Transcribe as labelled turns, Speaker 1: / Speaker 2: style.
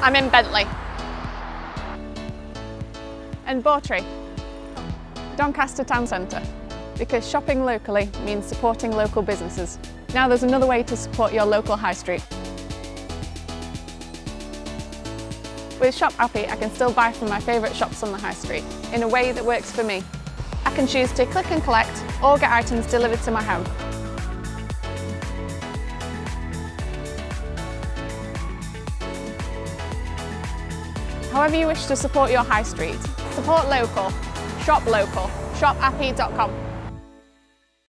Speaker 1: I'm in Bentley. And Bawtry. Doncaster Town Centre. Because shopping locally means supporting local businesses. Now there's another way to support your local high street. With ShopAppy, I can still buy from my favourite shops on the high street in a way that works for me. I can choose to click and collect or get items delivered to my home. However you wish to support your high street, support local, shop local, shopappy.com.